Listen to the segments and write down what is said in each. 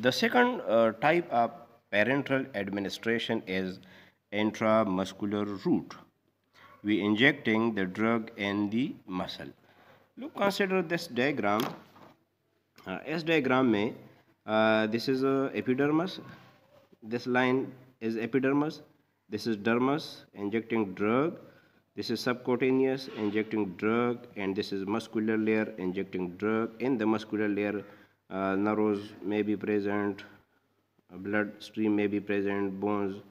the second uh, type of parenteral administration is intramuscular route. We injecting the drug in the muscle. Look, consider this diagram. Uh, इस diagram में uh, this is a epidermis. This line is epidermis. This is dermis injecting drug. This is subcutaneous injecting drug, and this is muscular layer injecting drug. In the muscular layer, uh, nerves may be present, blood stream may be present, bones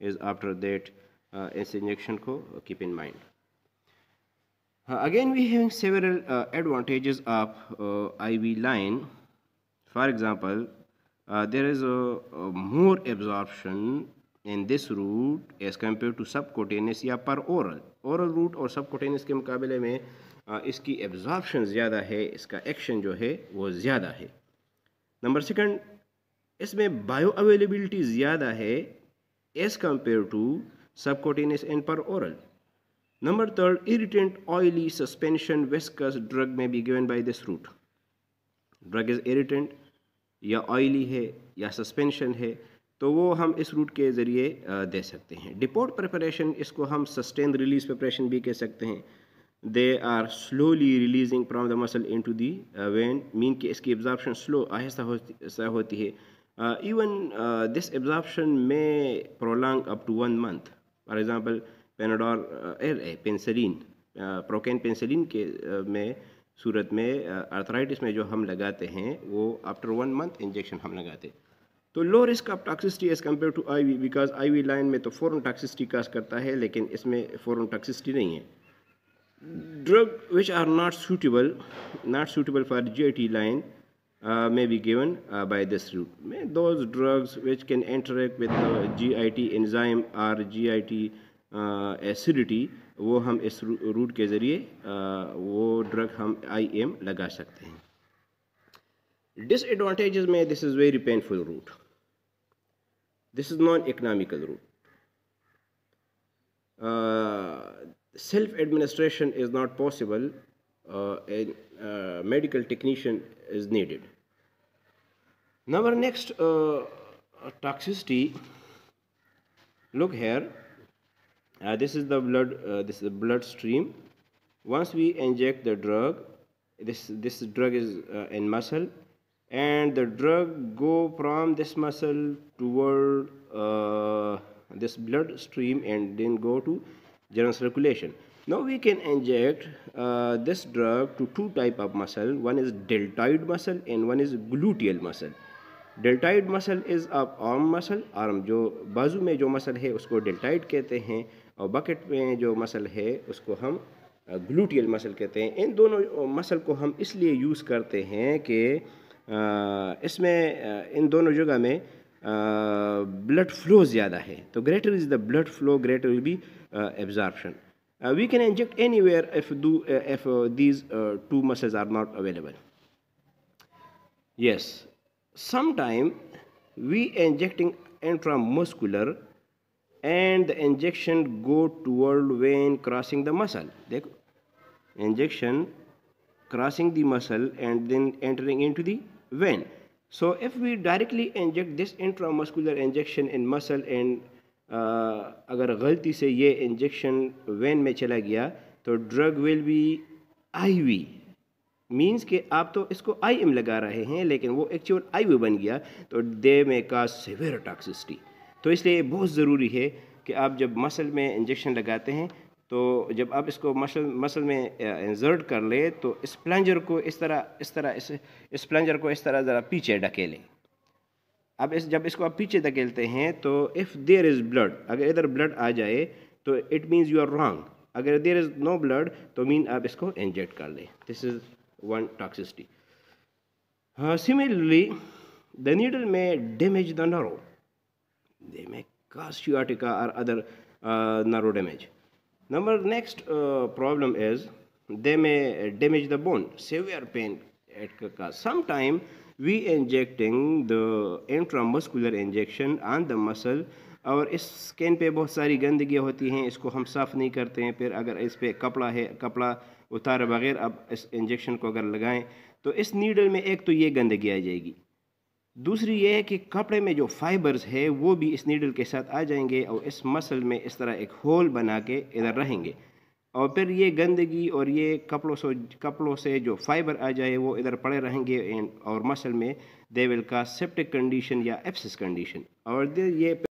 is after that. Uh, इस injection को. Uh, again, we have several uh, advantages of uh, IV line. For example, uh, there is a, a, more absorption in this route as compared to subcutaneous या per oral. Oral route और subcutaneous के मुकाबले में uh, इसकी absorption ज़्यादा है इसका action जो है वो ज़्यादा है नंबर सेकंड इसमें बायो अवेलेबिलिटी ज़्यादा है as compare to subcutaneous and पर oral number third irritant oily suspension viscous drug may be given by this route drug is irritant या ऑयली है, या सस्पेंशन है तो वो हम इस रूट के ज़रिए दे सकते हैं। डिपोर्ट प्रिपरेशन इसको हम सस्टेन रिलीज़ प्रिपरेशन भी कह सकते हैं। They are slowly releasing from the muscle into the uh, vein mean कि इसकी absorption slow आहिस्ता होती होती है uh, even uh, this absorption may prolong up to one month. For example पेनाडोल पेंसिलिन प्रोकेन पेंसिलिन के uh, में सूरत में आर्थराइटिस uh, में जो हम लगाते हैं वो आफ्टर वन मंथ इंजेक्शन हम लगाते हैं तो low risk of toxicity as compare to IV because IV line में तो फ़ौरन टॉक्सिसिटी काज करता है लेकिन इसमें फ़ौरन टॉक्सिसिटी नहीं है। Drug which are not suitable not suitable for GIT line uh, may be given uh, by this route. Those drugs which can interact with the GIT enzyme or GIT uh, acidity वो हम इस root के ज़रिए uh, वो drug हम I am लगा सकते हैं डिसएडवांटेजेस में this is very painful route this is non economical route self-administration is not possible, uh, a uh, medical technician is needed. Now our next uh, toxicity, look here, uh, this is the blood, uh, this is the blood stream. Once we inject the drug, this, this drug is uh, in muscle, and the drug go from this muscle toward this blood stream and then go to general circulation. Now we can inject uh, this drug to two type of muscle. One is deltoid muscle and one is gluteal muscle. Deltoid muscle is a arm muscle arm जो बाजू में जो muscle है उसको deltoid कहते हैं और bucket में जो मसल है उसको हम ग्लूटियल मसल कहते हैं इन दोनों मसल को हम इसलिए यूज़ करते हैं कि इसमें इन दोनों जगह में ब्लड फ्लो ज़्यादा है तो greater is the blood flow greater will be absorption we can inject anywhere if do if these two muscles are not available yes sometime we injecting intra muscular and the injection go toward vein crossing the muscle देखो injection crossing the muscle and then entering into than So if we directly inject this intramuscular injection in muscle and अगर गलती से ये injection when में चला गया तो drug will be I V means कि आप तो इसको आई एम लगा रहे हैं, लेकिन वो एक्चुअल आई वी बन गया तो दे में का सिवियर टॉक्सिसिटी तो इसलिए बहुत ज़रूरी है कि आप जब मसल में इंजेक्शन लगाते हैं तो जब आप इसको मसल मसल में इंजर्ट कर ले तो इस प्लंजर को इस तरह इस तरह, इस इस प्लंजर को इस तरह ज़रा पीछे ढकेलें। अब इस, जब इसको आप पीछे धकेलते हैं तो इफ़ देर इज़ ब्लड अगर इधर ब्लड आ जाए तो it means you are wrong अगर देर इज़ नो ब्लड तो मीन आप इसको इंजेक्ट कर लें। This is one toxicity similarly the needle may damage the nerve they may cause sciatica और other nerve damage number next problem is they may damage the bone severe pain at का some time we injecting the intramuscular injection on the muscle. और इस skin पे बहुत सारी गंदगी होती हैं, इसको हम साफ़ नहीं करते हैं। फिर अगर इस पर कपड़ा है, कपड़ा उतारे बगैर अब इस इंजेक्शन को अगर लगाएँ तो इस नीडल में एक तो ये गंदगी आ जाएगी। दूसरी ये है कि कपड़े में जो फाइबर्स है, वो भी इस नीडल के साथ आ जाएँगे और इस मसल में इस तरह एक होल बना के इधर रहेंगे। और फिर ये गंदगी और ये कपड़ों से कपड़ों से जो फाइबर आ जाए, वो इधर पड़े रहेंगे और मसल में दे विल का सेप्टिक कंडीशन या एप्सिस कंडीशन और ये